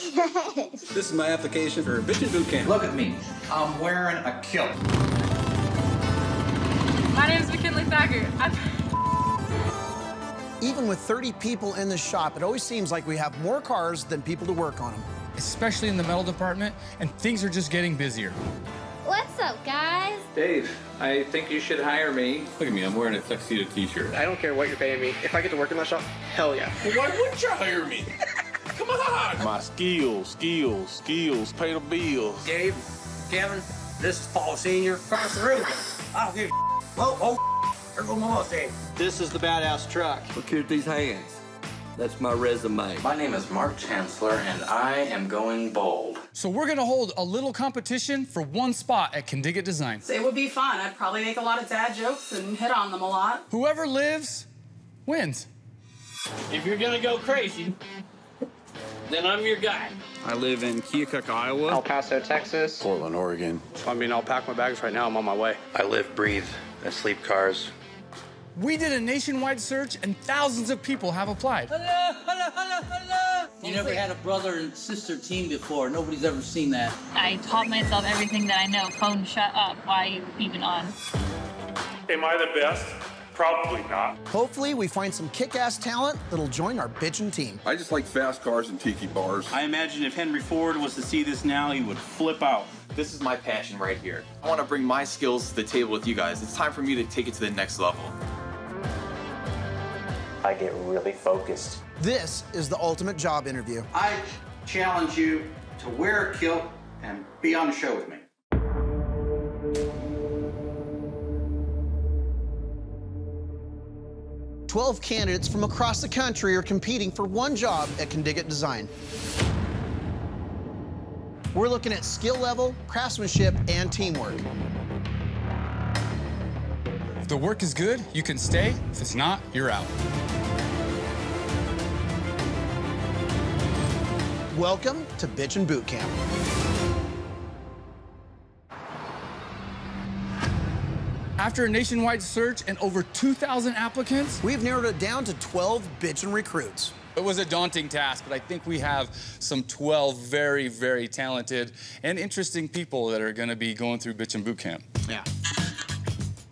Yes. This is my application for Bitchin' Boot Camp. Look at me. I'm wearing a kilt. My name is McKinley Thacker. Even with 30 people in the shop, it always seems like we have more cars than people to work on them. especially in the metal department, and things are just getting busier. What's up, guys? Dave, I think you should hire me. Look at me, I'm wearing a tuxedo t-shirt. I don't care what you're paying me. If I get to work in that shop, hell yeah. Why wouldn't you hire me? Come on! My skills, skills, skills, pay the bills. Dave, Kevin, this is Paul Sr. Come through. I don't give a Oh, oh, there goes my mustache. This is the badass truck. Look here at these hands. That's my resume. My name is Mark Chancellor, and I am going bold. So we're gonna hold a little competition for one spot at Kindig-It Design. It would be fun. I'd probably make a lot of dad jokes and hit on them a lot. Whoever lives, wins. If you're gonna go crazy, then I'm your guy. I live in Keokuk, Iowa. El Paso, Texas. Portland, Oregon. I mean, I'll pack my bags right now. I'm on my way. I live, breathe, and sleep cars. We did a nationwide search, and thousands of people have applied. Hello, hello, hello, hello. You never had a brother and sister team before. Nobody's ever seen that. I taught myself everything that I know. Phone, shut up. Why are you even on? Am I the best? Probably not. Hopefully, we find some kick ass talent that'll join our bitchin' team. I just like fast cars and tiki bars. I imagine if Henry Ford was to see this now, he would flip out. This is my passion right here. I want to bring my skills to the table with you guys. It's time for me to take it to the next level. I get really focused. This is the ultimate job interview. I challenge you to wear a kilt and be on the show with me. Twelve candidates from across the country are competing for one job at Kindig-It Design. We're looking at skill level, craftsmanship, and teamwork. If the work is good, you can stay. If it's not, you're out. Welcome to Bitchin' Boot Camp. After a nationwide search and over 2,000 applicants, We've narrowed it down to 12 bitchin' recruits. it was a daunting task, but I think we have some 12 very, very talented and interesting people that are gonna be going through Bitchin' Boot Camp. Yeah.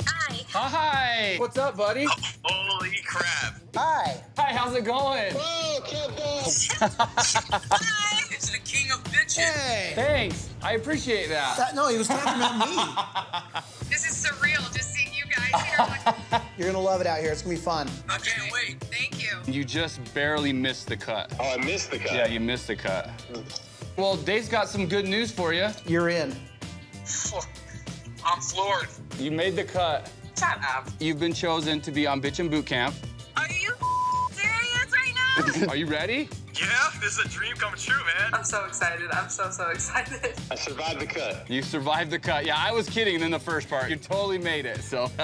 Hi. Hi! What's up, buddy? Holy crap. Hi. Hi, how's it going? Whoa, Kevin. Hi. It's the king of bitches. Hey. Thanks. I appreciate that. That- no, he was talking about me. You're gonna love it out here. It's gonna be fun. I can't wait. Thank you. You just barely missed the cut. Oh, I missed the cut. Yeah, you missed the cut. Well, Dave's got some good news for you. You're in. I'm floored. You made the cut. Shut up. You've been chosen to be on Bitchin' Boot Camp. Are you serious right now? Are you ready? Yeah, this is a dream come true, man. I'm so excited. I'm so, so excited. I survived the cut. You survived the cut. Yeah, I was kidding in the first part. You totally made it, so.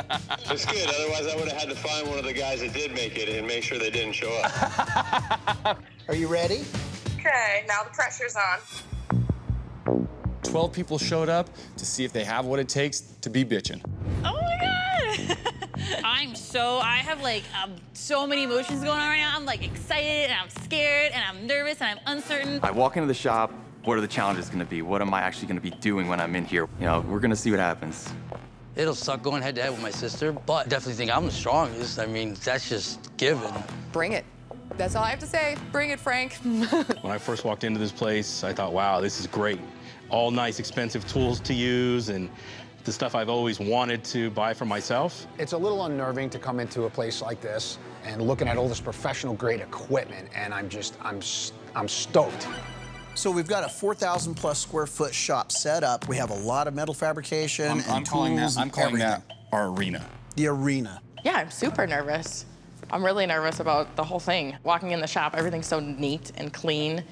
It's good. Otherwise, I would have had to find one of the guys that did make it and make sure they didn't show up. Are you ready? Okay, now the pressure's on. 12 people showed up to see if they have what it takes to be bitchin'. Oh my god! I'm so I have like um, so many emotions going on right now. I'm like excited and I'm scared and I'm nervous and I'm uncertain. I walk into the shop. What are the challenges going to be? What am I actually going to be doing when I'm in here? You know, we're going to see what happens. It'll suck going head to head with my sister, but definitely think I'm the strongest. I mean, that's just given. Bring it. That's all I have to say. Bring it, Frank. When I first walked into this place, I thought, wow, this is great. All nice, expensive tools to use and the stuff I've always wanted to buy for myself. It's a little unnerving to come into a place like this and looking at all this professional grade equipment, and I'm just, I'm, s- I'm stoked. So we've got a 4,000 plus square foot shop set up. We have a lot of metal fabrication I'm, and I'm calling that. I'm calling everything. that our arena. the arena. yeah, I'm super nervous. I'm really nervous about the whole thing. Walking in the shop, everything's so neat and clean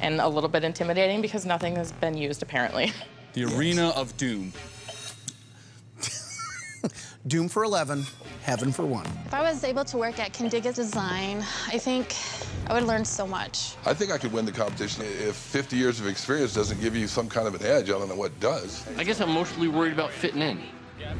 and a little bit intimidating because nothing has been used apparently. The arena of doom. Doom for 11, heaven for one. If I was able to work at Kindig-It Design, I think I would learn so much. I think I could win the competition. If 50 years of experience doesn't give you some kind of an edge, I don't know what does. I guess I'm mostly worried about fitting in.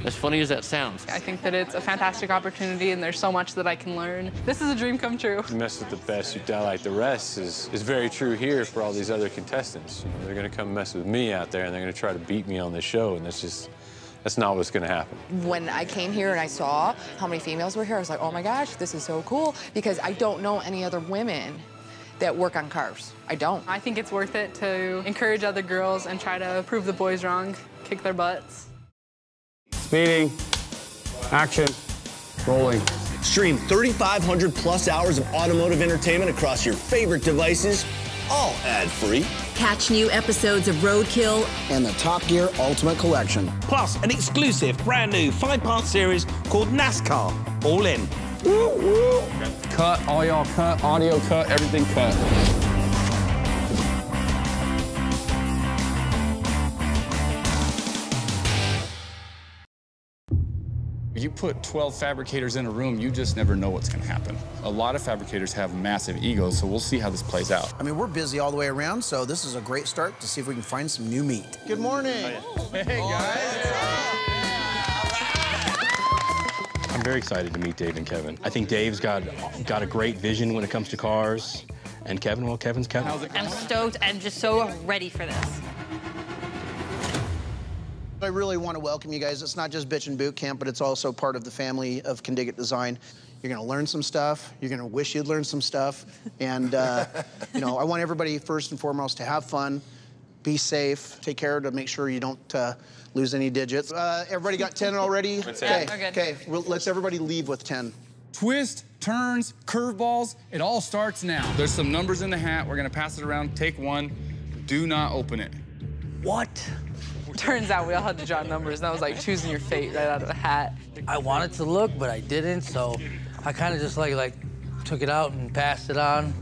As funny as that sounds. I think that it's a fantastic opportunity and there's so much that I can learn. This is a dream come true. You mess with the best, you die like the rest is, is very true here for all these other contestants. You know, they're gonna come mess with me out there and they're gonna try to beat me on this show, and that's just, that's not what's gonna happen. When I came here and I saw how many females were here, I was like, oh my gosh, this is so cool because I don't know any other women that work on cars. I don't. I think it's worth it to encourage other girls and try to prove the boys wrong, kick their butts. Speeding. Action. Rolling. Stream 3,500 plus hours of automotive entertainment across your favorite devices, all ad-free. Catch new episodes of Roadkill and the Top Gear Ultimate Collection. Plus, an exclusive, brand new five part series called NASCAR All In. Cut, all y'all cut, audio cut, everything cut. You put 12 fabricators in a room, you just never know what's going to happen. A lot of fabricators have massive egos, so we'll see how this plays out. I mean, we're busy all the way around, so this is a great start to see if we can find some new meat. Good morning. Hey, guys. I'm very excited to meet Dave and Kevin. I think Dave's got got a great vision when it comes to cars, and Kevin, well, Kevin's Kevin. I'm stoked. I'm just so ready for this. I really want to welcome you guys. It's not just Bitchin' Boot Camp, but it's also part of the family of Kindig-It Design. You're going to learn some stuff. You're going to wish you'd learn some stuff. And, uh, you know, I want everybody, first and foremost, to have fun, be safe, take care to make sure you don't uh, lose any digits. Uh, everybody got 10 already? That's. Okay, Yeah, we're okay. Well, let's everybody leave with 10. Twist, turns, curveballs, it all starts now. There's some numbers in the hat. We're going to pass it around. Take one. Do not open it. What? Turns out we all had to draw numbers, and I was like choosing your fate right out of a hat. I wanted to look, but I didn't, so I kind of just like like took it out and passed it on.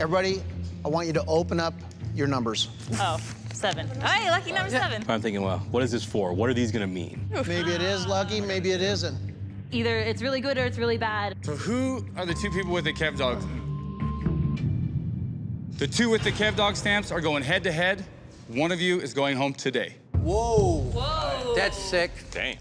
Everybody, I want you to open up your numbers. Oh, seven. All right, lucky number seven. I'm thinking, well, what is this for? What are these going to mean? Maybe it is lucky, maybe it isn't. Either it's really good or it's really bad. So who are the two people with the KevDogg? The two with the KevDogg stamps are going head to head. One of you is going home today. Whoa. Whoa. That's sick. Dang.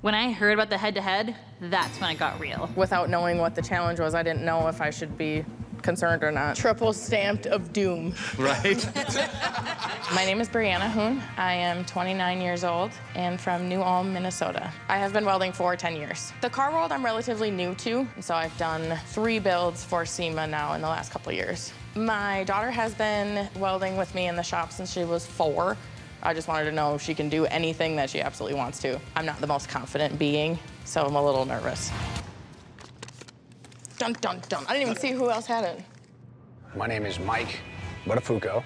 When I heard about the head-to-head, that's when it got real. Without knowing what the challenge was, I didn't know if I should be concerned or not. Triple stamped of doom. Right? My name is Brianna Hoon. I am 29 years old and from New Ulm, Minnesota. I have been welding for 10 years. The car world I'm relatively new to, so I've done three builds for SEMA now in the last couple of years. My daughter has been welding with me in the shop since she was four. I just wanted to know if she can do anything that she absolutely wants to. I'm not the most confident being, so I'm a little nervous. Dun, dun, dun. I didn't even see who else had it. My name is Mike Buttafuoco.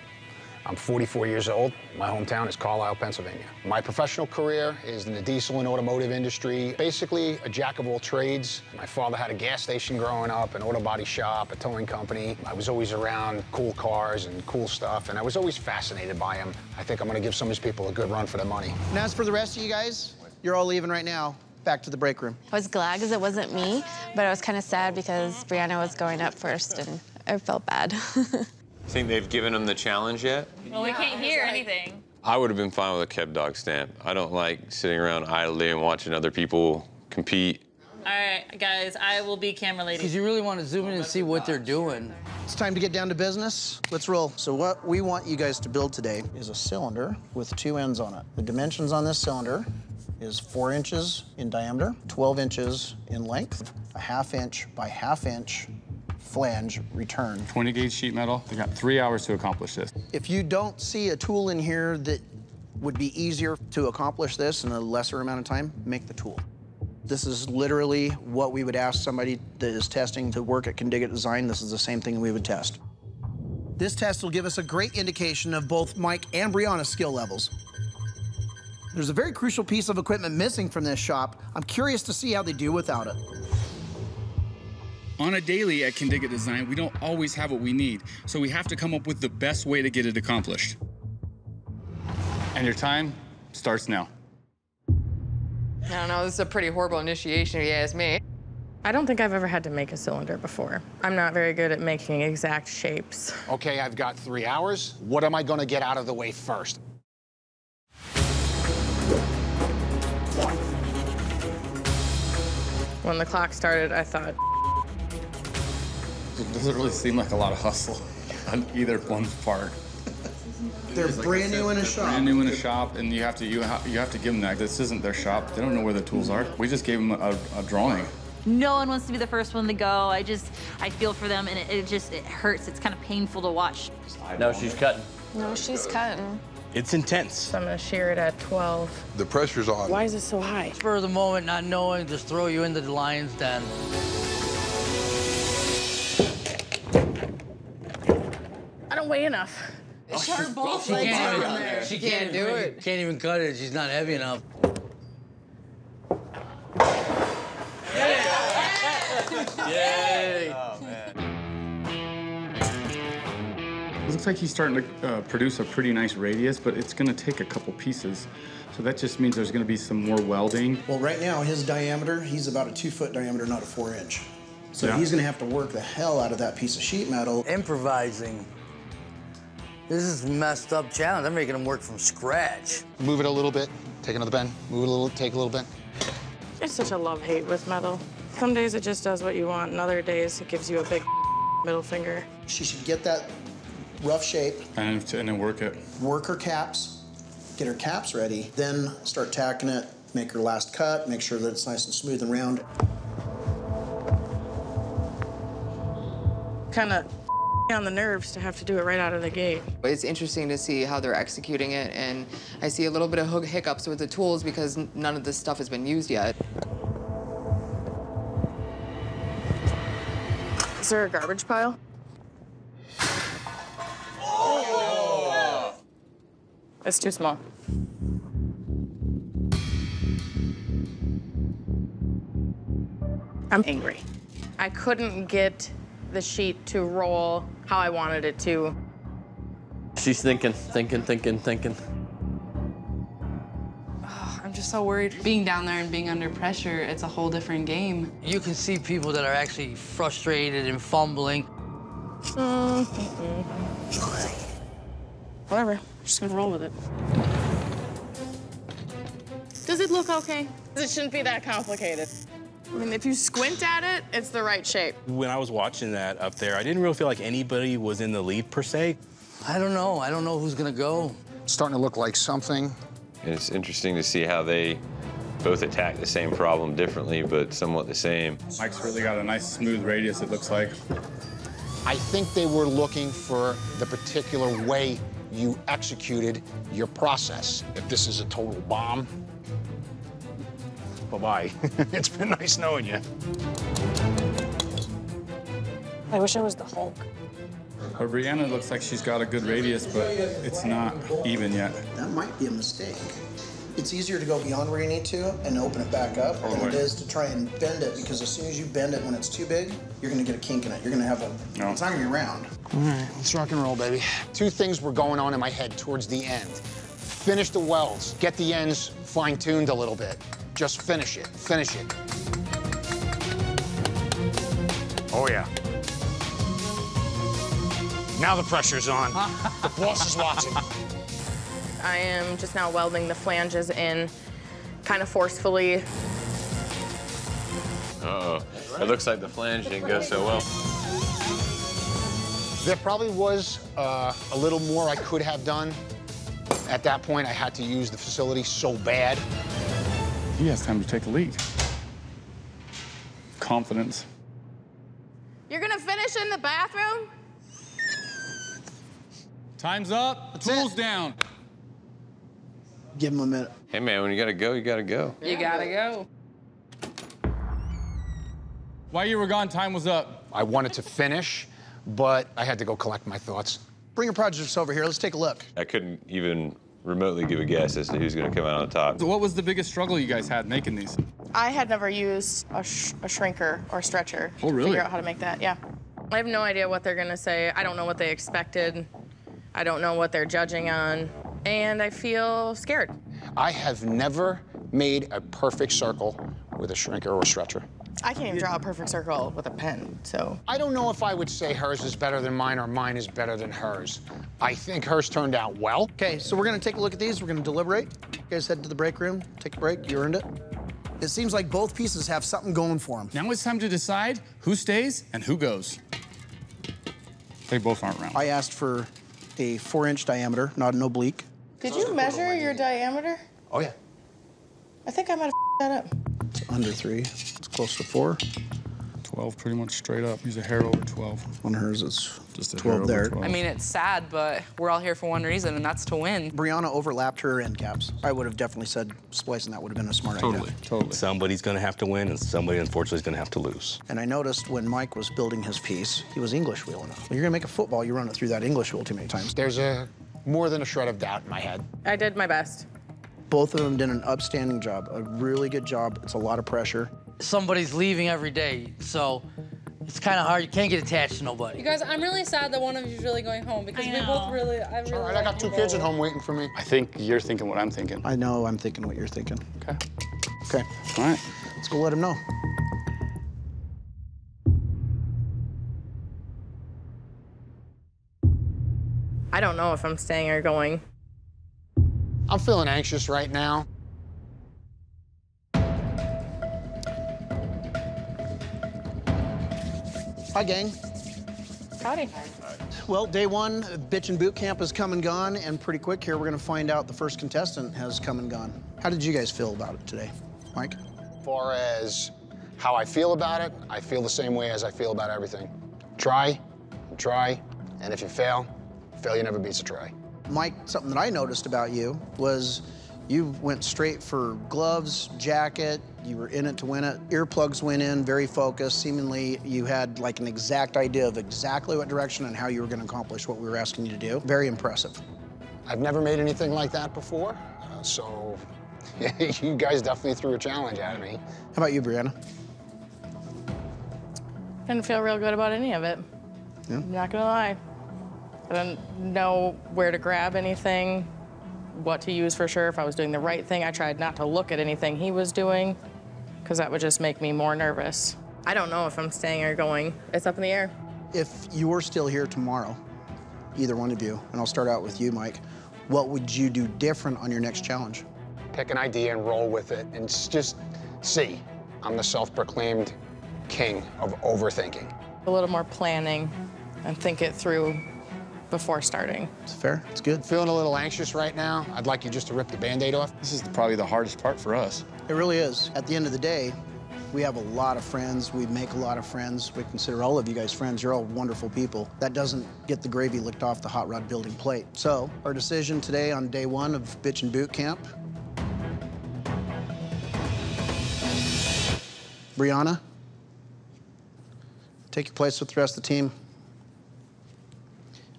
I'm 44 years old. My hometown is Carlisle, Pennsylvania. My professional career is in the diesel and automotive industry. Basically, a jack of all trades. My father had a gas station growing up, an auto body shop, a towing company. I was always around cool cars and cool stuff, and I was always fascinated by them. I think I'm gonna give some of these people a good run for their money. And as for the rest of you guys, you're all leaving right now. Back to the break room. I was glad because it wasn't me, but I was kind of sad because Brianna was going up first and I felt bad. Think they've given them the challenge yet? Well, we can't hear anything. I would have been fine with a KevDogg stamp. I don't like sitting around idly and watching other people compete. All right, guys, I will be camera lady. Because you really want to zoom in and see what they're doing. It's time to get down to business. Let's roll. So what we want you guys to build today is a cylinder with two ends on it. The dimensions on this cylinder is four inches in diameter, 12 inches in length, a half inch by half inch flange return. 20 gauge sheet metal. They got three hours to accomplish this. If you don't see a tool in here that would be easier to accomplish this in a lesser amount of time, make the tool. This is literally what we would ask somebody that is testing to work at Kindig-It Design. This is the same thing we would test. This test will give us a great indication of both Mike and Brianna's skill levels. There's a very crucial piece of equipment missing from this shop. I'm curious to see how they do without it. On a daily at Kindig-It Design, we don't always have what we need, so we have to come up with the best way to get it accomplished. And your time starts now. I don't know, this is a pretty horrible initiation if you ask me. I don't think I've ever had to make a cylinder before. I'm not very good at making exact shapes. Okay, I've got three hours. What am I gonna get out of the way first? When the clock started, I thought, It doesn't really seem like a lot of hustle on either one part. They're brand new in a shop. Brand new in a shop, and you have to you, ha- you have to give them that. This isn't their shop. They don't know where the tools are. We just gave them a, a drawing. No one wants to be the first one to go. I just, I feel for them, and it, it just, it hurts. It's kind of painful to watch. No, she's cutting. No, she's cutting. It's intense. so I'm gonna shear it at 12. The pressure's on. Why is it so high? For the moment, not knowing, just throw you into the lion's den. I don't weigh enough. Sharp both she can't, even, she can't do it. Can't even cut it. She's not heavy enough. Looks like he's starting to uh, produce a pretty nice radius, but it's going to take a couple pieces. So that just means there's going to be some more welding. Well, right now, his diameter, he's about a two foot diameter, not a four inch. So Yeah. he's gonna have to work the hell out of that piece of sheet metal. Improvising. This is a messed up challenge. I'm making him work from scratch. Move it a little bit. Take another bend. Move it a little. Take a little bit. It's such a love-hate with metal. Some days it just does what you want, and other days it gives you a big middle finger. She should get that rough shape, And, and then work it. work her caps, get her caps ready, then start tacking it, make her last cut, make sure that it's nice and smooth and round. Kind of on the nerves to have to do it right out of the gate. It's interesting to see how they're executing it, and I see a little bit of hook- hiccups with the tools because none of this stuff has been used yet. Is there a garbage pile? It's too small. I'm angry. I couldn't get the sheet to roll how I wanted it to. She's thinking, thinking, thinking, thinking. I'm just so worried. Being down there and being under pressure, it's a whole different game. You can see people that are actually frustrated and fumbling. Mm-hmm. Whatever, just gonna roll with it. Does it look okay? It shouldn't be that complicated. I mean, if you squint at it, it's the right shape. When I was watching that up there, I didn't really feel like anybody was in the lead per se. I don't know. I don't know who's gonna go. Starting to look like something. And it's interesting to see how they both attack the same problem differently, but somewhat the same. Mike's really got a nice smooth radius, it looks like. I think they were looking for the particular way you executed your process. If this is a total bomb, bye-bye. it's been nice knowing you. I wish I was the Hulk. Uh, but Brianna looks like she's got a good radius, but it's not even yet. That might be a mistake. It's easier to go beyond where you need to and open it back up than it Totally. is to try and bend it because as soon as you bend it when it's too big, you're gonna get a kink in it. You're gonna have a, no. it's not gonna be round. All right, let's rock and roll, baby. Two things were going on in my head towards the end. Finish the welds, get the ends fine-tuned a little bit. Just finish it, finish it. Oh, yeah. Now the pressure's on. the boss is watching. I am just now welding the flanges in kind of forcefully. Uh-oh. It looks like the flange didn't go so well. There probably was uh, a little more I could have done. At that point, I had to use the facility so bad. He has time to take the lead. Confidence. You're gonna finish in the bathroom? Time's up. Tools down. Give him a minute. Hey, man, when you gotta go, you gotta go. You gotta go. While you were gone, time was up. I wanted to finish, but I had to go collect my thoughts. Bring your projects over here. Let's take a look. I couldn't even remotely give a guess as to who's gonna come out on top. So what was the biggest struggle you guys had making these? I had never used a, sh- a shrinker or stretcher Oh, to really? figure out how to make that. Yeah. I have no idea what they're gonna say. I don't know what they expected. I don't know what they're judging on. And I feel scared. I have never made a perfect circle with a shrinker or a stretcher. I can't even draw a perfect circle with a pen, so. I don't know if I would say hers is better than mine or mine is better than hers. I think hers turned out well. Okay, so we're gonna take a look at these. We're gonna deliberate. You guys head to the break room, take a break. You earned it. It seems like both pieces have something going for them. Now it's time to decide who stays and who goes. They both aren't round. I asked for a four inch diameter, not an oblique. Did you measure your diameter? Oh, yeah. I think I might have that up. It's under three. It's close to four. 12 pretty much straight up. He's a hair over 12. On hers, it's just a 12 there. I mean, it's sad, but we're all here for one reason, and that's to win. Brianna overlapped her end caps. I would have definitely said splicing that would have been a smart Totally, idea. Totally, totally. Somebody's going to have to win, and somebody, unfortunately, is going to have to lose. And I noticed when Mike was building his piece, he was English wheeling it. When you're gonna make a football, you run it through that English wheel too many times. There's a more than a shred of doubt in my head. I did my best. Both of them did an upstanding job, a really good job. It's a lot of pressure. Somebody's leaving every day, so it's kind of hard. You can't get attached to nobody. You guys, I'm really sad that one of you's really going home because we both really, I really. All right, I got two kids at home waiting for me. I think you're thinking what I'm thinking. I know I'm thinking what you're thinking. Okay. Okay. All right. Let's go let him know. I don't know if I'm staying or going. I'm feeling anxious right now. Hi, gang. Howdy. Well, day one, bitchin' boot camp has come and gone, and pretty quick here, we're gonna find out the first contestant has come and gone. How did you guys feel about it today? Mike? As far as how I feel about it, I feel the same way as I feel about everything. Try, try, and if you fail, failure never beats a try. Mike, something that I noticed about you was you went straight for gloves, jacket, you were in it to win it. Earplugs went in, very focused. Seemingly, you had like an exact idea of exactly what direction and how you were going to accomplish what we were asking you to do. Very impressive. I've never made anything like that before, uh, so you guys definitely threw a challenge at me. How about you, Brianna? Didn't feel real good about any of it. Yeah. I'm not gonna lie. I didn't know where to grab anything, what to use for sure, if I was doing the right thing. I tried not to look at anything he was doing, because that would just make me more nervous. I don't know if I'm staying or going. It's up in the air. If you were still here tomorrow, either one of you, and I'll start out with you, Mike, what would you do different on your next challenge? Pick an idea and roll with it, and just see. I'm the self-proclaimed king of overthinking. A little more planning and think it through before starting. It's fair. It's good. Feeling a little anxious right now. I'd like you just to rip the Band-Aid off. This is probably the hardest part for us. It really is. At the end of the day, we have a lot of friends. We make a lot of friends. We consider all of you guys friends. You're all wonderful people. That doesn't get the gravy licked off the hot rod building plate. So, our decision today on day one of Bitchin' Boot Camp. Brianna, take your place with the rest of the team.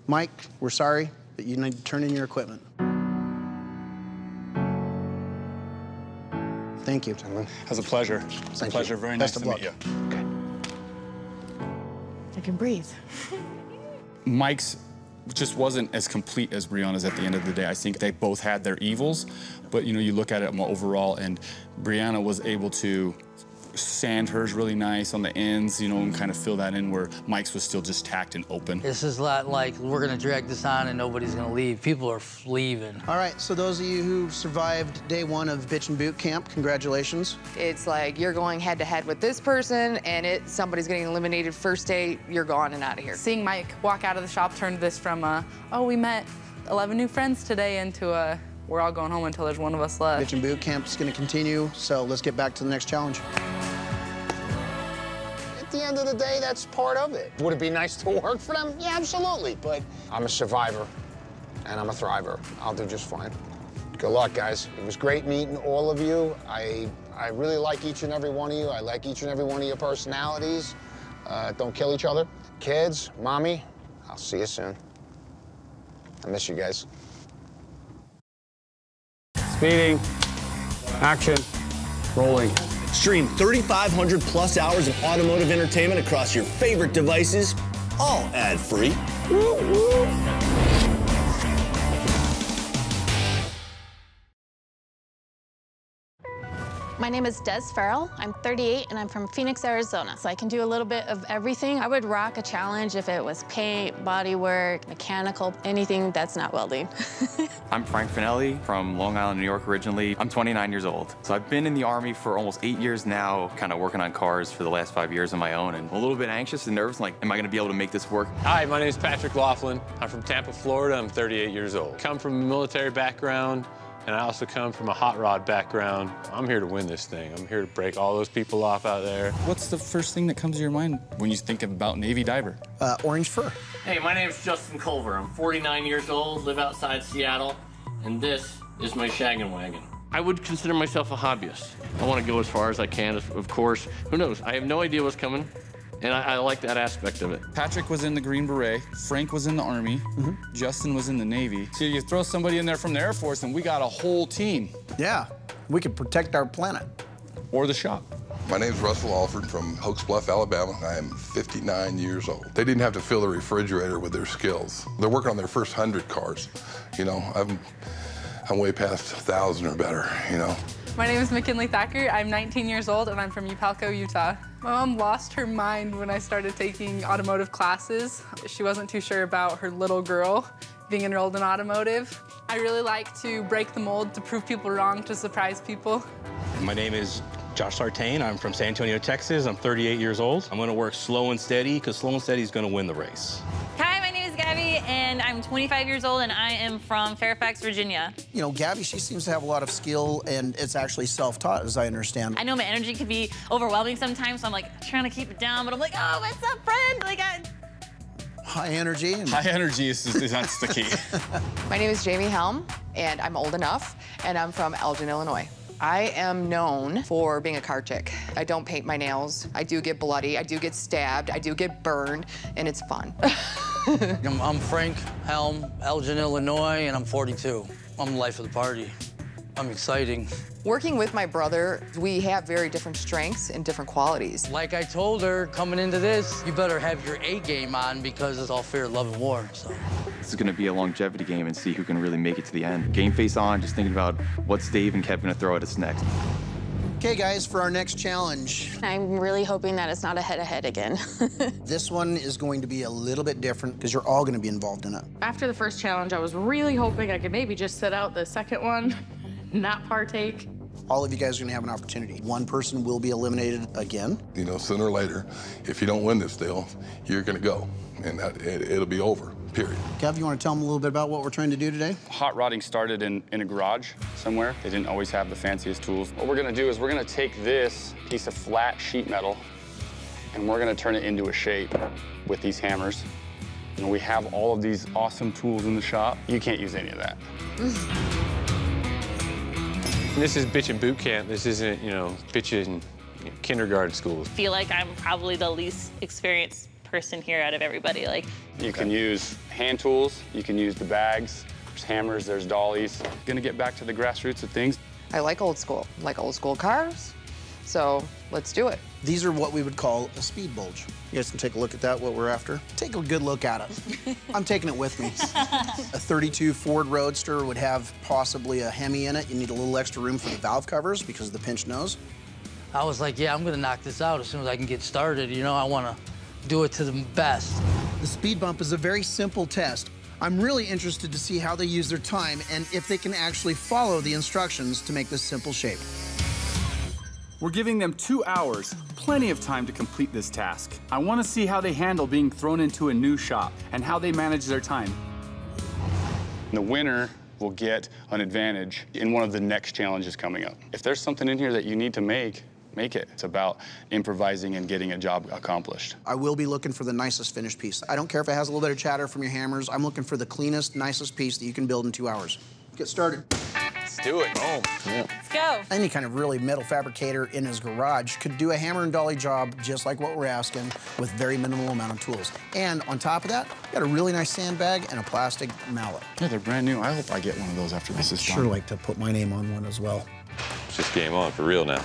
Mike, we're sorry, but you need to turn in your equipment. Thank you. Gentlemen, It was a pleasure. It's a Thank pleasure. you. Very Best nice of to luck. meet you. Okay. I can breathe. Mike's just wasn't as complete as Brianna's at the end of the day. I think they both had their evils, but you know, you look at it overall, and Brianna was able to sand hers really nice on the ends, you know, and kind of fill that in where Mike's was still just tacked and open. This is not like we're gonna drag this on and nobody's gonna leave. People are leaving. All right, so those of you who survived day one of Bitchin' Boot Camp, congratulations. It's like you're going head to head with this person, and it somebody's getting eliminated first day. You're gone and out of here. Seeing Mike walk out of the shop turned this from a, oh, we met 11 new friends today into a, we're all going home until there's one of us left. Bitchin' Boot Camp is going to continue, so let's get back to the next challenge. End of the day, that's part of it. Would it be nice to work for them? Yeah, absolutely. But I'm a survivor, and I'm a thriver. I'll do just fine. Good luck, guys. It was great meeting all of you. I, I really like each and every one of you. I like each and every one of your personalities. Uh, don't kill each other. Kids, mommy, I'll see you soon. I miss you guys. Speeding. Action. Rolling. Stream 3,500 plus hours of automotive entertainment across your favorite devices, all ad My name is Des Farrell. I'm 38 and I'm from Phoenix, Arizona. So I can do a little bit of everything. I would rock a challenge if it was paint, body work, mechanical, anything that's not welding. I'm Frank Finelli from Long Island, New York originally. I'm 29 years old. So I've been in the Army for almost eight years now, kind of working on cars for the last five years on my own, and a little bit anxious and nervous, like, am I gonna be able to make this work? Hi, my name is Patrick Laughlin. I'm from Tampa, Florida. I'm 38 years old. Come from a military background, and I also come from a hot rod background. I'm here to win this thing. I'm here to break all those people off out there. What's the first thing that comes to your mind when you think about Navy diver? Uh, orange fur. Hey, my name's Justin Culver. I'm 49 years old, live outside Seattle, and this is my shaggin' wagon. I would consider myself a hobbyist. I want to go as far as I can, of course. Who knows? I have no idea what's coming, and I, I like that aspect of it. Patrick was in the Green Beret, Frank was in the Army, mm-hmm. Justin was in the Navy. So you throw somebody in there from the Air Force, and we got a whole team. Yeah, we could protect our planet. Or the shop. My name is Russell Alford from Hokes Bluff, Alabama. I am 59 years old. They didn't have to fill the refrigerator with their skills. They're working on their first 100 cars. You know, I'm, I'm way past 1,000 or better, you know. My name is McKinley Thacker. I'm 19 years old and I'm from Upalco, Utah. My mom lost her mind when I started taking automotive classes. She wasn't too sure about her little girl being enrolled in automotive. I really like to break the mold, to prove people wrong, to surprise people. My name is Josh Sartain. I'm from San Antonio, Texas. I'm 38 years old. I'm gonna work slow and steady because slow and steady is gonna win the race. And I'm 25 years old, and I am from Fairfax, Virginia. You know, Gabby, she seems to have a lot of skill, and it's actually self-taught, as I understand. I know my energy can be overwhelming sometimes, so I'm like trying to keep it down, but I'm like, oh, what's up, friend? Like, I, High energy. And... High energy is, is that's the key. My name is Jamie Helm, and I'm old enough, and I'm from Elgin, Illinois. I am known for being a car chick. I don't paint my nails. I do get bloody. I do get stabbed. I do get burned, and it's fun. I'm, I'm Frank Helm, Elgin, Illinois, and I'm 42. I'm the life of the party. I'm exciting. Working with my brother, we have very different strengths and different qualities. Like I told her coming into this, you better have your A game on because it's all fear, love, and war. So. This is gonna be a longevity game and see who can really make it to the end. Game face on, just thinking about what's Dave and Kev gonna throw at us next. Okay, guys, for our next challenge, I'm really hoping that it's not a head-to-head again. this one is going to be a little bit different because you're all going to be involved in it. After the first challenge, I was really hoping I could maybe just sit out the second one, not partake. All of you guys are going to have an opportunity. One person will be eliminated again. You know, sooner or later, if you don't win this deal, you're gonna go, and that, it, it'll be over, period. Kev, you want to tell them a little bit about what we're trying to do today? Hot rodding started in, in a garage somewhere. They didn't always have the fanciest tools. What we're gonna do is we're gonna take this piece of flat sheet metal and we're gonna turn it into a shape with these hammers. You know, we have all of these awesome tools in the shop. You can't use any of that. This is bitchin' boot camp. This isn't, you know, bitchin' kindergarten school. I feel like I'm probably the least experienced person here out of everybody. Like, You can use hand tools, you can use the bags, there's hammers, there's dollies. Gonna get back to the grassroots of things. I like old school. I like old school cars. So let's do it. These are what we would call a speed bulge. You guys can take a look at that, what we're after. Take a good look at it. I'm taking it with me. A 32 Ford Roadster would have possibly a Hemi in it. You need a little extra room for the valve covers because of the pinch nose. I was like, yeah, I'm gonna knock this out as soon as I can get started. You know, I wanna do it to the best. The speed bump is a very simple test. I'm really interested to see how they use their time and if they can actually follow the instructions to make this simple shape. We're giving them two hours, plenty of time to complete this task. I want to see how they handle being thrown into a new shop and how they manage their time. The winner will get an advantage in one of the next challenges coming up. If there's something in here that you need to make, make it. It's about improvising and getting a job accomplished. I will be looking for the nicest finished piece. I don't care if it has a little bit of chatter from your hammers. I'm looking for the cleanest, nicest piece that you can build in two hours. Get started. Let's do it. Boom. let's go. Any kind of really metal fabricator in his garage could do a hammer and dolly job just like what we're asking with very minimal amount of tools. And on top of that, got a really nice sandbag and a plastic mallet. Yeah, they're brand new. I hope I get one of those after this is Sure done. Sure like to put my name on one as well. It's just game on for real now.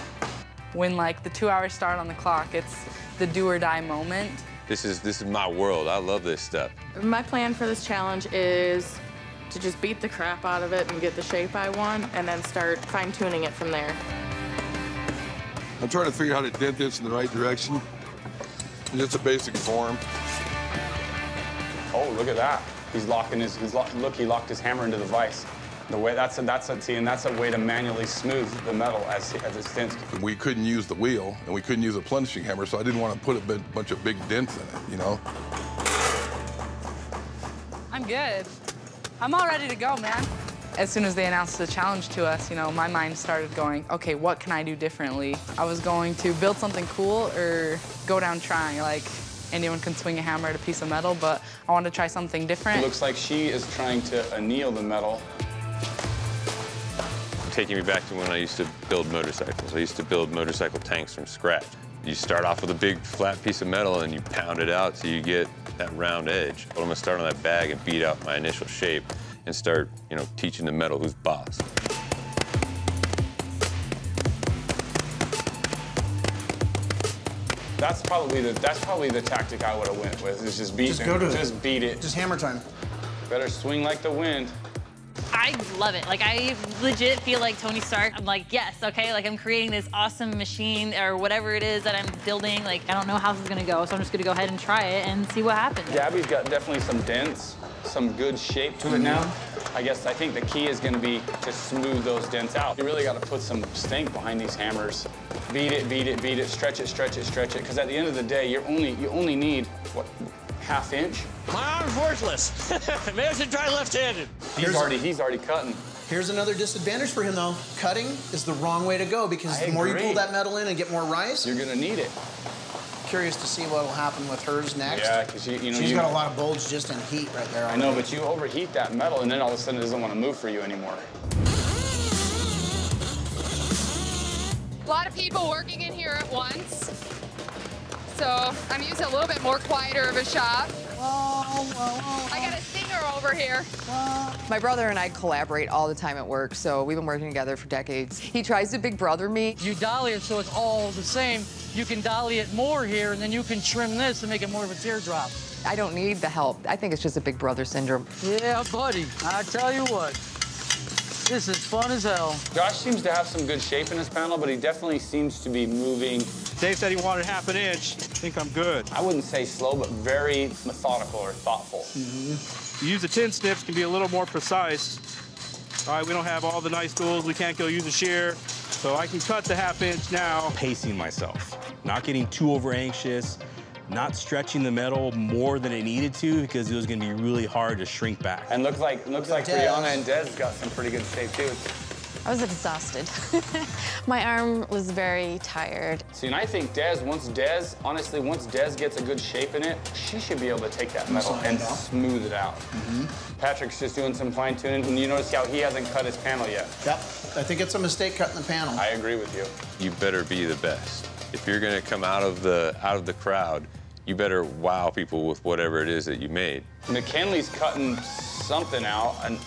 When like the two hours start on the clock, it's the do or die moment. This is this is my world. I love this stuff. My plan for this challenge is to just beat the crap out of it and get the shape I want, and then start fine tuning it from there. I'm trying to figure out how to dent this in the right direction. And It's a basic form. Oh, look at that. He's locking his, he's lock, look, he locked his hammer into the vise. The way, that's a, that's a, see, and that's a way to manually smooth the metal as, as it stints. We couldn't use the wheel, and we couldn't use a plunging hammer, so I didn't want to put a bit- bunch of big dents in it, you know? I'm good. I'm all ready to go, man. As soon as they announced the challenge to us, you know, my mind started going, okay, what can I do differently? I was going to build something cool or go down trying. Like, anyone can swing a hammer at a piece of metal, but I wanted to try something It different. looks like she is trying to anneal the metal. Taking me back to when I used to build motorcycles. I used to build motorcycle tanks from scratch. You start off with a big flat piece of metal and you pound it out so you get that round edge. But I'm gonna start on that bag and beat out my initial shape and start, you know, teaching the metal who's boss. That's probably the that's probably the tactic I would have went with. Is just beat Just go to it. Just beat it. Just hammer time. Better swing like the wind. I love it. Like, I legit feel like Tony Stark. I'm like, yes, okay, like I'm creating this awesome machine or whatever it is that I'm building. Like, I don't know how this is gonna go, so I'm just gonna go ahead and try it and see what happens. Gabby's got definitely some dents, some good shape to it now. I guess I think the key is to be to smooth those dents out. You really got to put some stink behind these hammers. Beat it, beat it, beat it, stretch it, stretch it, stretch it. Because at the end of the day, you're only you only need what half inch. My arm's worthless. Maybe I should try left-handed. He's Here's- already he's already cutting. Here's another disadvantage for him, though. Cutting is the wrong way to go because I the more you pull that metal in and get more rice, You're going to need it. curious to see what will happen with hers next. Yeah, because you you know She's you, got a lot of bulge just in heat right there. I know, but you overheat that metal, and then all of a sudden it doesn't want to move for you anymore. A lot of people working in here at once. So I'm using a little bit more quieter of a shop. I got a singer over here. My brother and I collaborate all the time at work, so we've been working together for decades. He tries to big brother me. You dolly it so it's all the same. You can dolly it more here, and then you can trim this and make it more of a teardrop. I don't need the help. I think it's just a big brother syndrome. Yeah, buddy. I tell you what, this is fun as hell. Josh seems to have some good shape in his panel, but he definitely seems to be moving. Dave said he wanted half an inch. I think I'm good. I wouldn't say slow, but very methodical or thoughtful. Mm-hmm. You use the tin snips can be a little more precise. All right, we don't have all the nice tools. We can't go use a shear. So I can cut the half inch now. Pacing myself, not getting too over anxious, not stretching the metal more than it needed to because it was going to be really hard to shrink back. And looks like looks like Dez. Brianna and Dez got some pretty good shape too. I was exhausted. My arm was very tired. See, and I think Dez, once Dez, honestly, once Dez gets a good shape in it, she should be able to take that metal and smooth it out. Mm-hmm. Patrick's just doing some fine tuning, and you notice how he hasn't cut his panel yet. Yep. I think it's a mistake cutting the panel. I agree with you. You better be the best. If you're gonna come out of the out of the crowd, you better wow people with whatever it is that you made. McKinley's cutting something out, and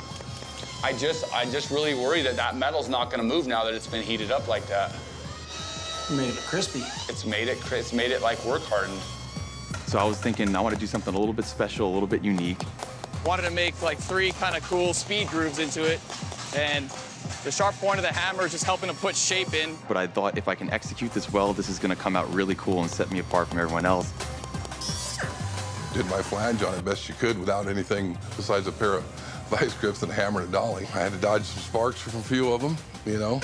I just, I just really worry that that metal's not going to move now that it's been heated up like that. Made it crispy. It's made it, it's made it like work hardened. So I was thinking I want to do something a little bit special, a little bit unique. Wanted to make like three kind of cool speed grooves into it. And the sharp point of the hammer is just helping to put shape in. But I thought if I can execute this well, this is going to come out really cool and set me apart from everyone else. Did my flange on it best you could without anything besides a pair of vice grips and a hammer and a dolly. I had to dodge some sparks from a few of them, you know.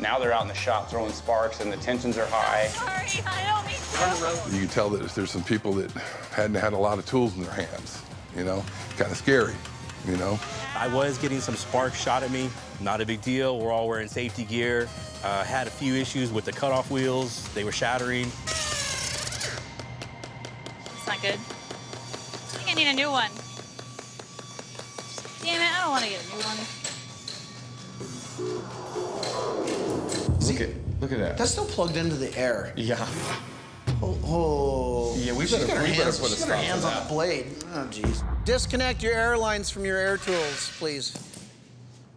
Now they're out in the shop throwing sparks and the tensions are high. Sorry, I don't mean to. You can tell that there's some people that hadn't had a lot of tools in their hands, you know. Kind of scary, you know. I was getting some sparks shot at me. Not a big deal. We're all wearing safety gear. Uh, had a few issues with the cutoff wheels. They were shattering. It's not good. I think I need a new one. Damn it, I don't want to get a new one. Look at, look at that. That's still plugged into the air. Yeah. Oh, oh. Yeah, we She's better- got her we better hands, put a got stop to hands on that. the blade. Oh, jeez. Disconnect your air lines from your air tools, please.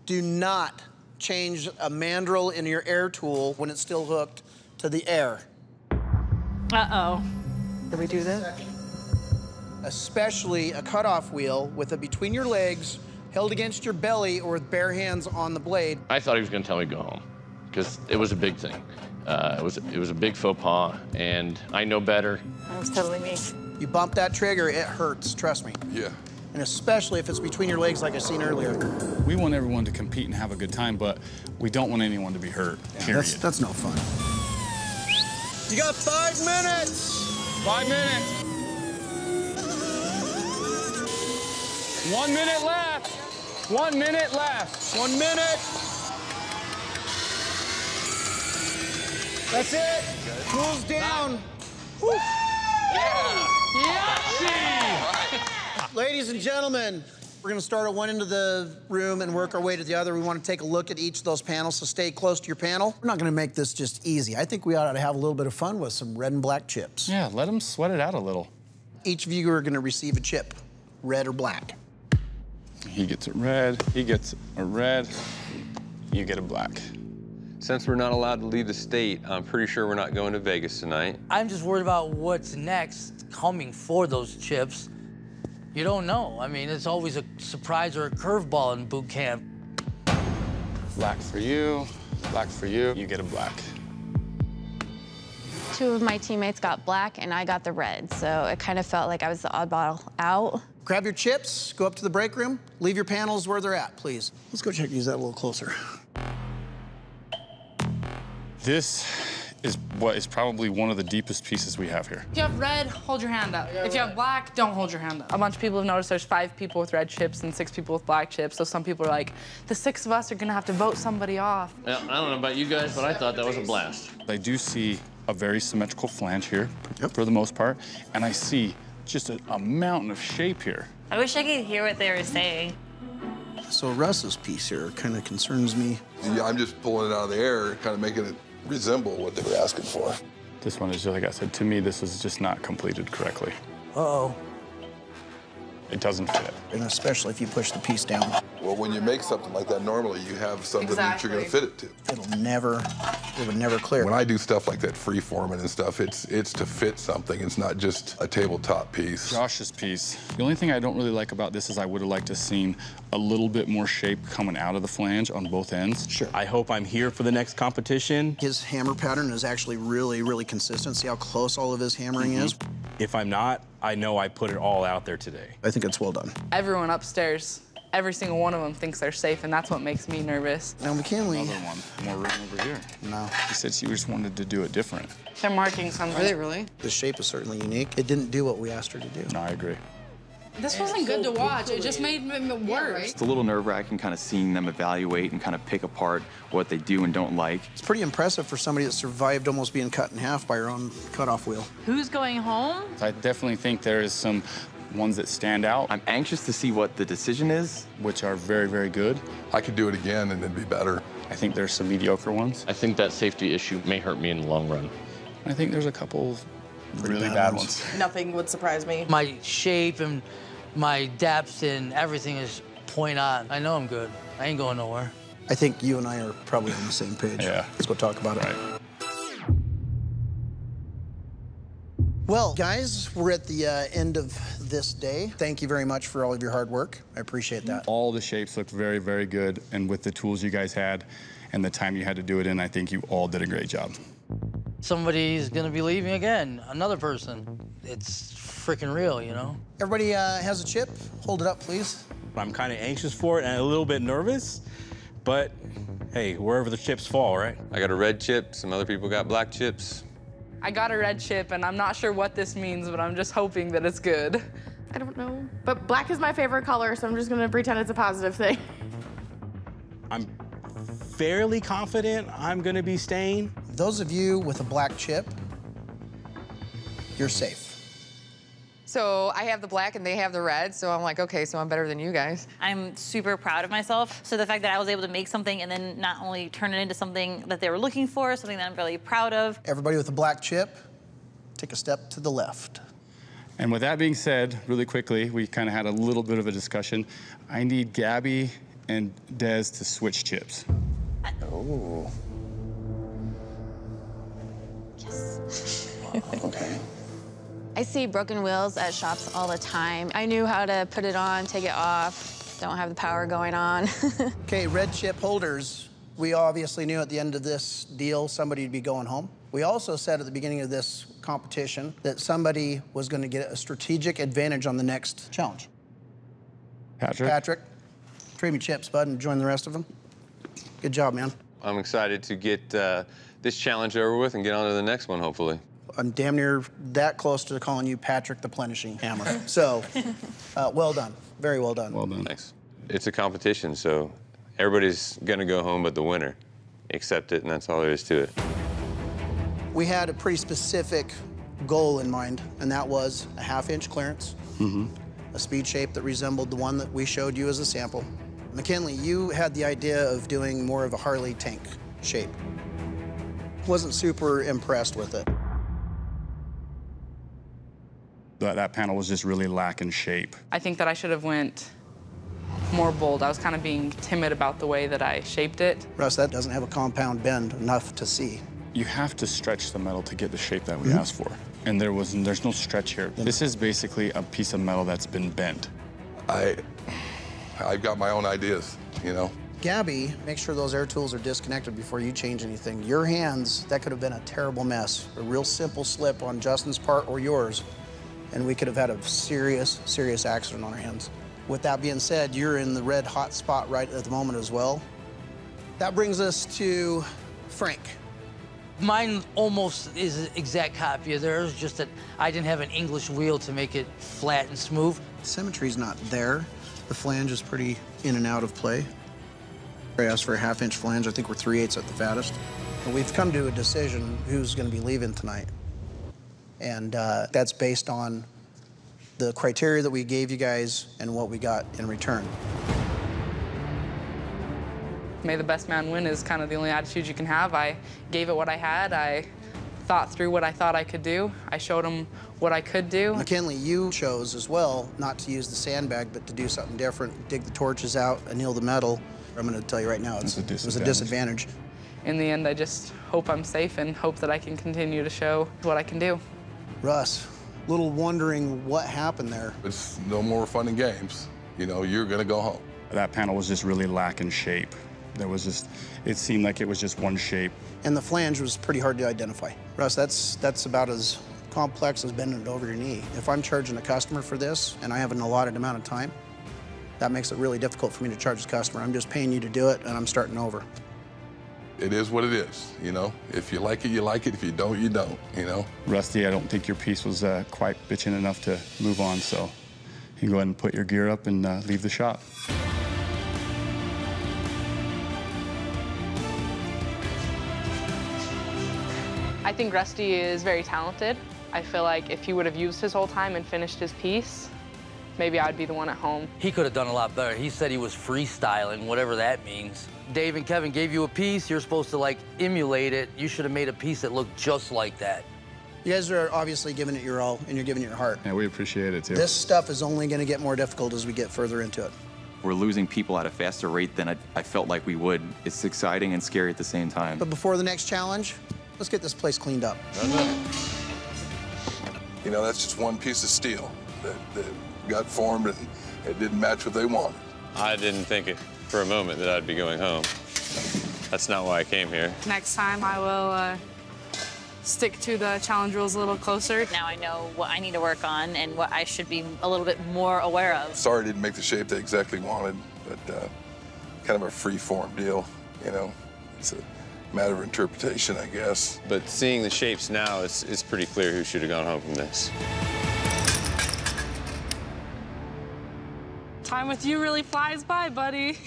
Do not change a mandrel in your air tool when it's still hooked to the air. Uh-oh. Did we do that? Especially a cutoff wheel with a between your legs, held against your belly, or with bare hands on the blade. I thought he was going to tell me to go home because it was a big thing. Uh, it was it was a big faux pas, and I know better. That was totally me. You bump that trigger, it hurts, trust me. Yeah. And especially if it's between your legs like I seen earlier. We want everyone to compete and have a good time, but we don't want anyone to be hurt, period. That's, that's no fun. You got five minutes. Five minutes. One minute left. One minute left. One minute. That's it. Cools down. Woo. Ladies and gentlemen, we're gonna start at one end of the room and work our way to the other. We wanna take a look at each of those panels, so stay close to your panel. We're not gonna make this just easy. I think we ought to have a little bit of fun with some red and black chips. Yeah, let them sweat it out a little. Each of you are gonna receive a chip, red or black. He gets a red, he gets a red, you get a black. Since we're not allowed to leave the state, I'm pretty sure we're not going to Vegas tonight. I'm just worried about what's next coming for those chips. You don't know. I mean, it's always a surprise or a curveball in boot camp. Black for you, black for you, you get a black. Two of my teammates got black and I got the red, so it kind of felt like I was the oddball out. Grab your chips, go up to the break room, leave your panels where they're at, please. Let's go check these out a little closer. This is what is probably one of the deepest pieces we have here. If you have red, hold your hand up. If you have black, don't hold your hand up. A bunch of people have noticed there's five people with red chips and six people with black chips. So some people are like, the six of us are gonna have to vote somebody off. Well, I don't know about you guys, but I thought that was a blast. I do see a very symmetrical flange here for the most part, and I see just a, a mountain of shape here. I wish I could hear what they were saying. So Russ's piece here kind of concerns me. Yeah, I'm just pulling it out of the air, kind of making it resemble what they were asking for. This one is just like I said, to me, this is just not completed correctly. Uh-oh. It doesn't fit. And especially if you push the piece down. Well, when you make something like that, normally you have something that you're going to fit it to. It'll never, it would never clear. When I do stuff like that free forming and stuff, it's it's to fit something. It's not just a tabletop piece. Josh's piece. The only thing I don't really like about this is I would have liked to seen a little bit more shape coming out of the flange on both ends. Sure. I hope I'm here for the next competition. His hammer pattern is actually really, really consistent. See how close all of his hammering mm-hmm. is? If I'm not, I know I put it all out there today. I think it's well done. Everyone upstairs, every single one of them thinks they're safe, and that's what makes me nervous. Now, McKinley. Another one. More room over here. No. She said she just wanted to do it different. They're marking something. Are they really? The shape is certainly unique. It didn't do what we asked her to do. No, I agree. This wasn't good to watch. It just made it worse. It's a little nerve-wracking kind of seeing them evaluate and kind of pick apart what they do and don't like. It's pretty impressive for somebody that survived almost being cut in half by her own cutoff wheel. Who's going home? I definitely think there is some ones that stand out. I'm anxious to see what the decision is. Which are very, very good. I could do it again and it'd be better. I think there's some mediocre ones. I think that safety issue may hurt me in the long run. I think there's a couple really bad, ones. Nothing would surprise me. My shape and my depth and everything is point on. I know I'm good. I ain't going nowhere. I think you and I are probably on the same page. Yeah. Let's go talk about it. Right. Well, guys, we're at the uh, end of this day. Thank you very much for all of your hard work. I appreciate that. All the shapes looked very, very good, and with the tools you guys had and the time you had to do it in, I think you all did a great job. Somebody's gonna be leaving again. Another person. It's freaking real, you know? Everybody uh, has a chip. Hold it up, please. I'm kind of anxious for it and a little bit nervous, but hey, wherever the chips fall, right? I got a red chip, some other people got black chips. I got a red chip, and I'm not sure what this means, but I'm just hoping that it's good. I don't know. But black is my favorite color, so I'm just gonna pretend it's a positive thing. I'm fairly confident I'm gonna be staying. Those of you with a black chip, you're safe. So I have the black and they have the red, so I'm like, okay, so I'm better than you guys. I'm super proud of myself. So the fact that I was able to make something and then not only turn it into something that they were looking for, something that I'm really proud of. Everybody with a black chip, take a step to the left. And with that being said, really quickly, we kind of had a little bit of a discussion. I need Gabby and Dez to switch chips. Oh. Okay. I see broken wheels at shops all the time. I knew how to put it on, take it off. Don't have the power going on. Okay, red chip holders, We obviously knew at the end of this deal somebody would be going home. We also said at the beginning of this competition that somebody was going to get a strategic advantage on the next challenge. Patrick? Patrick, trade me chips, bud, and join the rest of them. Good job, man. I'm excited to get uh, this challenge over with and get on to the next one, hopefully. I'm damn near that close to calling you Patrick the Planishing Hammer. So, uh, well done. Very well done. Well done. Thanks. It's a competition, so everybody's going to go home but the winner. Accept it, and that's all there is to it. We had a pretty specific goal in mind, and that was a half inch clearance, Mm-hmm. a speed shape that resembled the one that we showed you as a sample. McKinley, you had the idea of doing more of a Harley tank shape. Wasn't super impressed with it. That, that panel was just really lacking shape. I think that I should have went more bold. I was kind of being timid about the way that I shaped it. Russ, that doesn't have a compound bend enough to see. You have to stretch the metal to get the shape that we Mhm. asked for. And there was there's no stretch here. This is basically a piece of metal that's been bent. I, I've got my own ideas, you know. Gabby, make sure those air tools are disconnected before you change anything. Your hands, that could have been a terrible mess. A real simple slip on Justin's part or yours, and we could have had a serious, serious accident on our hands. With that being said, you're in the red hot spot right at the moment as well. That brings us to Frank. Mine almost is an exact copy of theirs, just that I didn't have an English wheel to make it flat and smooth. Symmetry's not there. The flange is pretty in and out of play. I asked for a half inch flange. I think we're 3 eighths at the fattest. We've come to a decision who's going to be leaving tonight. And uh, that's based on the criteria that we gave you guys and what we got in return. May the best man win is kind of the only attitude you can have. I gave it what I had. I thought through what I thought I could do. I showed them what I could do. McKinley, you chose as well not to use the sandbag, but to do something different. Dig the torches out, anneal the metal. I'm going to tell you right now, it's, It's it was a disadvantage. disadvantage. In the end, I just hope I'm safe and hope that I can continue to show what I can do. Russ, a little wondering what happened there. It's no more fun and games. You know, you're going to go home. That panel was just really lacking shape. There was just, it seemed like it was just one shape. And the flange was pretty hard to identify. Russ, that's that's about as complex as bending it over your knee. If I'm charging a customer for this and I have an allotted amount of time, that makes it really difficult for me to charge the customer. I'm just paying you to do it and I'm starting over. It is what it is, you know. If you like it, you like it. If you don't, you don't, you know. Rusty, I don't think your piece was uh, quite bitching enough to move on, so you can go ahead and put your gear up and uh, leave the shop. Think Rusty is very talented. I feel like if he would have used his whole time and finished his piece, maybe I'd be the one at home. He could have done a lot better. He said he was freestyling, whatever that means. Dave and Kevin gave you a piece. You're supposed to like emulate it. You should have made a piece that looked just like that. You guys are obviously giving it your all and you're giving it your heart. Yeah, we appreciate it too. This stuff is only going to get more difficult as we get further into it. We're losing people at a faster rate than I, I felt like we would. It's exciting and scary at the same time. But before the next challenge, let's get this place cleaned up. You know, that's just one piece of steel that, that got formed and it didn't match what they wanted. I didn't think it for a moment that I'd be going home. That's not why I came here. Next time, I will uh, stick to the challenge rules a little closer. Now I know what I need to work on and what I should be a little bit more aware of. Sorry I didn't make the shape they exactly wanted, but uh, kind of a free form deal, you know. It's a matter of interpretation, I guess. But seeing the shapes now, it's, it's pretty clear who should have gone home from this. Time with you really flies by, buddy.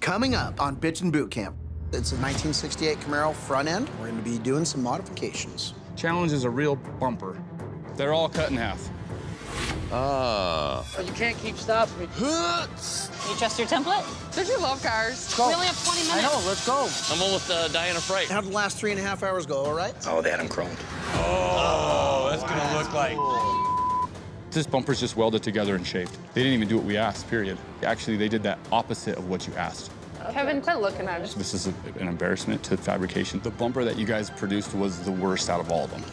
Coming up on Bitchin' Boot Camp, it's a 1968 Camaro front end. We're going to be doing some modifications. Challenge is a real bumper. They're all cut in half. Ah. You can't keep stopping me. You trust your template? Did you love cars? Go. We only have 20 minutes. I know, let's go. I'm almost uh, of Fright. How'd the last three and a half hours go, all right? Oh, the Adam Chrome. Oh, that's gonna look like. This bumper's just welded together and shaped. They didn't even do what we asked, period. Actually, they did that opposite of what you asked. Kevin, quit looking at us. This is a, an embarrassment to fabrication. The bumper that you guys produced was the worst out of all of them.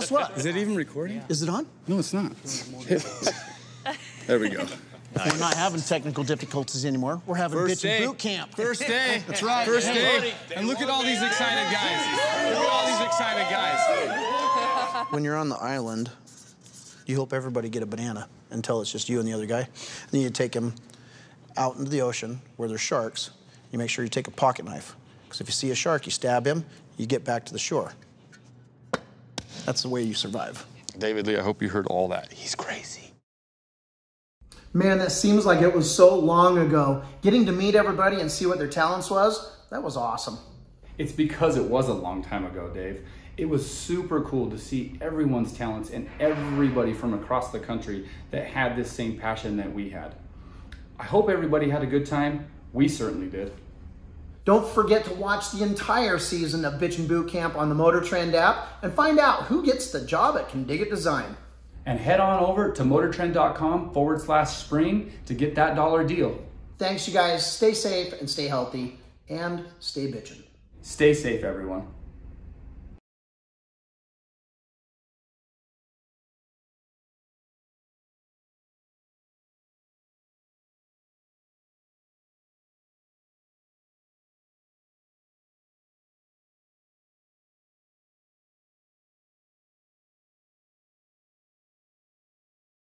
Guess what? Is it even recording? Is it on? No, it's not. there we go. We're not having technical difficulties anymore. We're having First bitchin' day. boot camp. First day. That's right. First Hey. day. And look at all these excited guys. Look at all these excited guys. When you're on the island, you help everybody get a banana until it's just you and the other guy. Then you take them out into the ocean where there's sharks. You make sure you take a pocket knife. Because if you see a shark, you stab him, you get back to the shore. That's the way you survive. David Lee, I hope you heard all that. He's crazy. Man, that seems like it was so long ago. Getting to meet everybody and see what their talents was, that was awesome. It's because it was a long time ago, Dave. It was super cool to see everyone's talents and everybody from across the country that had this same passion that we had. I hope everybody had a good time. We certainly did. Don't forget to watch the entire season of Bitchin' Boot Camp on the Motor Trend app and find out who gets the job at Kindig-It Design. And head on over to motortrend.com forward slash spring to get that dollar deal. Thanks, you guys. Stay safe and stay healthy and stay bitchin'. Stay safe, everyone.